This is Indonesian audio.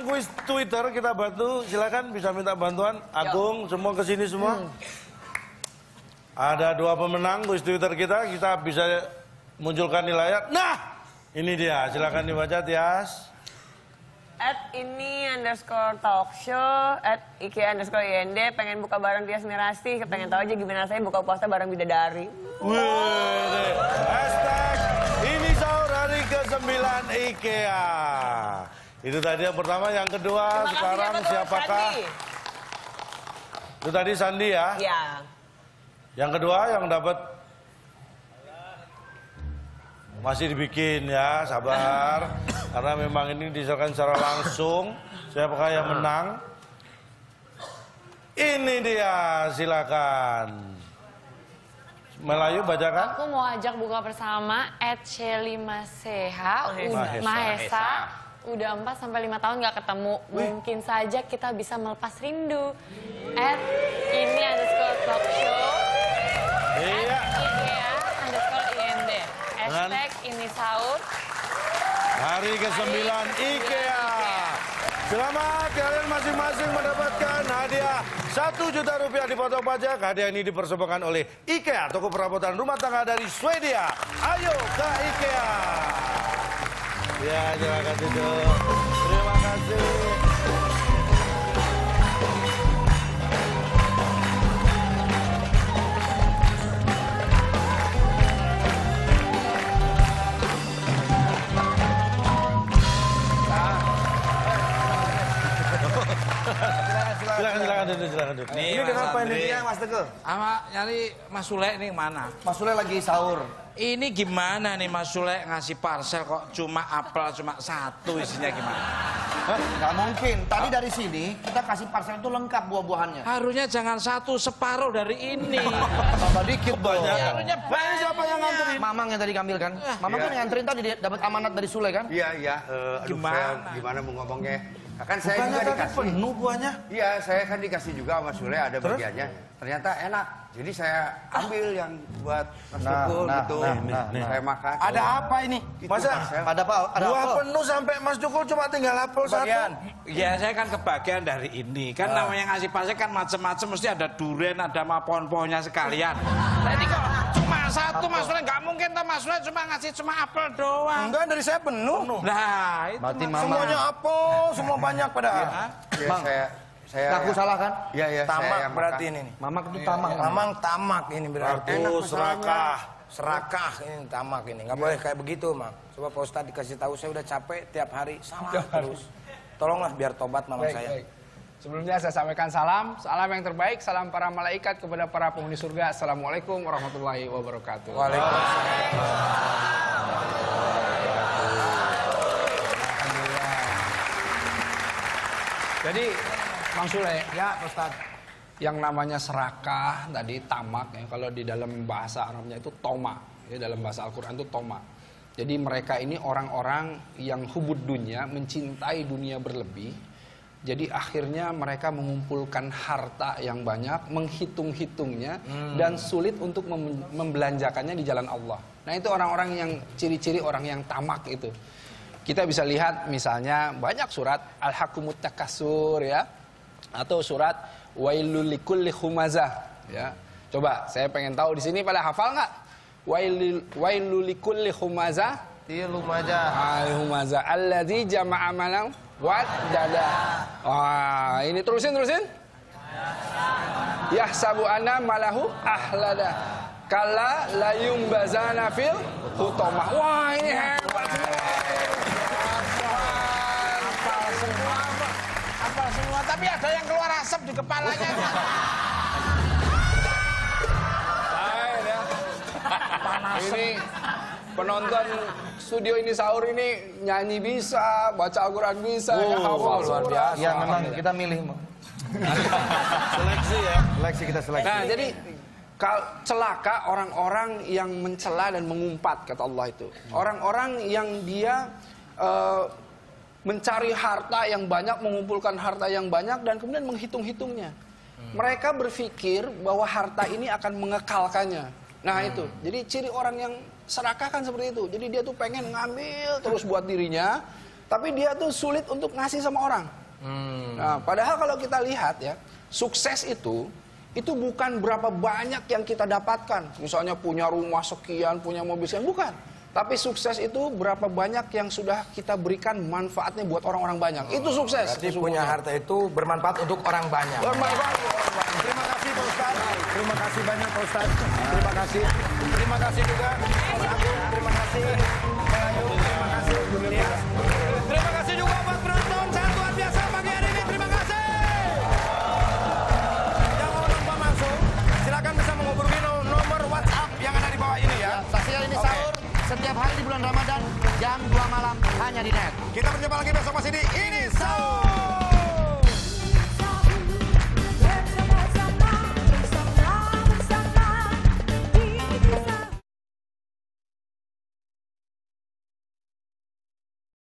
pemenang kuis Twitter kita bantu. Silakan bisa minta bantuan. Agung, semua ke sini semua. Ada dua pemenang kuis Twitter kita. Kita bisa munculkan di layar. Nah, ini dia. Silakan dibaca, Tias. At ini underscore talk show, at IKEA underscore IND, pengen buka bareng Tias Mirasti, pengen tahu aja gimana saya buka puasa bareng bidadari. Wih, hashtag ini sahur hari ke-9 IKEA. Itu tadi yang pertama, yang kedua Terima kasih, sekarang tuh? siapakah? Sandi. Itu tadi Sandi ya. Ya. Yang kedua yang dapat masih dibikin ya, sabar. Karena memang ini diserahkan secara langsung. Siapakah yang menang? Ini dia, silakan. Melayu bacakan. Aku mau ajak buka bersama at Shelly Maseha, Mahesa. Mahesa. Udah 4 sampai 5 tahun gak ketemu. Mungkin saja kita bisa melepas rindu. At ini underscore talk show. Iya. At IKEA underscore IND. Hashtag ini sahur. Hari ke-9 IKEA. Selamat kalian masing-masing mendapatkan hadiah 1 juta rupiah dipotong pajak. Hadiah ini dipersembahkan oleh IKEA, toko perabotan rumah tangga dari Swedia. Ayo ke IKEA. Ya, terima kasih duduk. Terima kasih. Silakan, silakan duduk, silakan duduk. Nih, Ini kenapa ini dia Mas Teguh? Sama nyari Mas Sule ini mana? Mas Sule lagi sahur. Ini gimana nih Mas Sule ngasih parcel kok cuma apel cuma satu isinya gimana? Gak mungkin. Tadi dari sini kita kasih parcel itu lengkap buah-buahannya. Harusnya jangan satu separuh dari ini. Tambah dikit banyak. Harusnya banyak. siapa yang nganterin? Mamang yang tadi ngambil kan? Mamang kan yang nganterin tadi dapat amanat dari Sule kan? Iya, iya. eh, aduh, Gimana? gimana mau ngomongnya? Nah, kan saya Bukannya juga tadi dikasih. penuh buahnya? Iya, saya kan dikasih juga sama Sule ada bagiannya. Ternyata enak. Jadi saya ambil yang buat Mas Nah, Tukul nah, gitu. nah, nah, nah. Saya makan. Ada apa ini? Itu Masa. Ada apa? Ada buah apa? penuh sampai Mas Joko cuma tinggal apel satu? Bagian. Ya saya kan kebagian dari ini. Kan namanya ngasih parcel kan macam-macam mesti ada durian, ada ma pohon-pohonnya sekalian. Nah ini kok satu Mas Sule nggak mungkin tuh Mas Sule cuma ngasih cuma apel doang. Enggak dari saya penuh. Nah itu Berarti Mas- Mamang Semuanya apa? Semua banyak padahal. Iya, Bang, saya saya Ngaku salah kan? Iya, iya, saya Tamak yang berarti makan. ini nih. Mamang itu tamak. Mamang tamak ini berarti. Aku serakah. Serakah ini tamak ini. Nggak boleh kayak begitu, Mang. Coba Pak Ustadz dikasih tahu saya udah capek tiap hari salah terus. Tolonglah biar tobat mamang Baik, saya. baik. Sebelumnya saya sampaikan salam, salam yang terbaik, salam para malaikat kepada para penghuni surga. Assalamualaikum warahmatullahi wabarakatuh. Waalaikumsalam. Jadi, Bang Sule, Ya, Pak Ustadz. yang namanya serakah tadi tamak ya kalau di dalam bahasa Arabnya itu toma ya dalam bahasa Al-Qur'an itu toma. Jadi mereka ini orang-orang yang hubud dunia, mencintai dunia berlebih. Jadi akhirnya mereka mengumpulkan harta yang banyak, menghitung-hitungnya dan sulit untuk mem- membelanjakannya di jalan Allah. Nah, itu orang-orang yang ciri-ciri orang yang tamak itu. Kita bisa lihat misalnya banyak surat Al-Hakumut Takasur ya atau surat Wailul likulli humazah ya. Coba saya pengen tahu di sini pada hafal nggak? Wailul wailul likulli humazah Tilu aja. al humazah alladzi jama'a malam wa dada. Wah, ini terusin terusin. Yahsabu anna malahu ahlada. Kala layum bazana fil hutomah. Wah, ini hebat semua. Semua, apal semua. Tapi ada yang keluar asap di kepalanya. Lain ya. Ini penonton studio ini sahur ini nyanyi bisa, baca Al-Quran bisa, ya, hafal luar biasa. Ya memang kita milih. Seleksi ya. Seleksi kita seleksi. Nah, jadi kal- celaka orang-orang yang mencela dan mengumpat kata Allah itu. Orang-orang yang dia eh, mencari harta yang banyak, mengumpulkan harta yang banyak dan kemudian menghitung-hitungnya. Mereka berpikir bahwa harta ini akan mengekalkannya. Nah, itu. Jadi ciri orang yang serakah kan seperti itu. Jadi dia tuh pengen ngambil terus buat dirinya tapi dia tuh sulit untuk ngasih sama orang. Nah, padahal kalau kita lihat ya, sukses itu itu bukan berapa banyak yang kita dapatkan. Misalnya punya rumah sekian, punya mobil sekian, bukan. Tapi sukses itu berapa banyak yang sudah kita berikan manfaatnya buat orang-orang banyak. Itu sukses. Berarti punya harta itu bermanfaat untuk orang banyak. Bermanfaat. Terima kasih. Terima banyak Pak Ustadz. Terima kasih. Terima kasih juga Mas Agung. Terima kasih. Pak Ayu. Terima kasih. Terima kasih juga buat penonton. Sangat luar biasa pagi hari ini. Terima kasih. Yang mau nonton langsung, silakan bisa menghubungi no- nomor WhatsApp yang ada di bawah ini ya. Saksikan ini sahur setiap hari di bulan Ramadan jam 2 malam hanya di net. Kita berjumpa lagi besok masih di Ini Sahur.